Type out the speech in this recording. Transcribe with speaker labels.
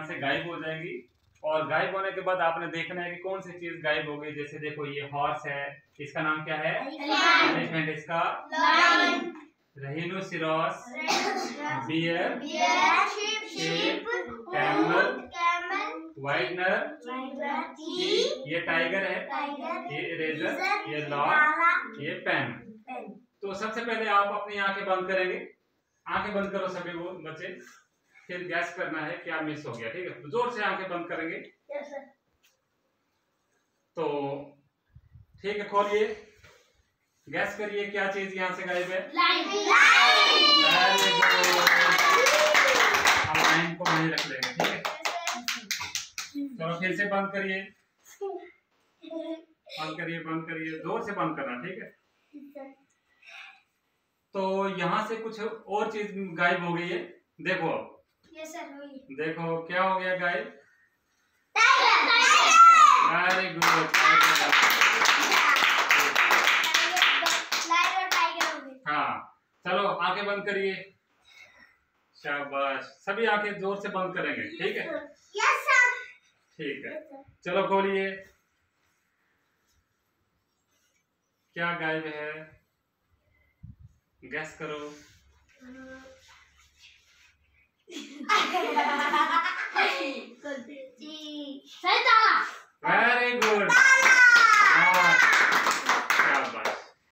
Speaker 1: यहाँ से गायब हो जाएँगी। और गायब होने के बाद आपने देखना है कि कौन सी चीज़ गायब हो गई। जैसे देखो ये हॉर्स है। इसका नाम क्या है? एलिफेंट इसका? रहीनोसिरॉस बियर camel, वाइटनर ये टाइगर है। ये इरेजर ये लॉक ये पेन तो सबसे पहले आप अपनी आँखें बंद करेंगे। आँखें बंद करो सभी वो बच्चे। फिर गैस करना है क्या मिस हो गया ठीक है? तो ज़ोर से आँखें बंद करेंगे। तो ठीक है खोलिए। गैस करिए क्या चीज़ यहाँ से गायब है? लाइन को वहीं रख लेंगे ठीक है? चलो फिर से बंद करिए। बंद करिए बंद करिए। ज़ोर से बंद करना ठीक है? तो यहाँ से कुछ और चीज़ गायब हो गई है। देखो देखो क्या हो गया गायब वेरी गुड हाँ चलो आँखें बंद करिए। शाबाश। सभी आँखें ज़ोर से बंद करेंगे ठीक है? ठीक है। चलो खोलिए। क्या गायब है? गैस करो।
Speaker 2: 哈哈哈哈哈！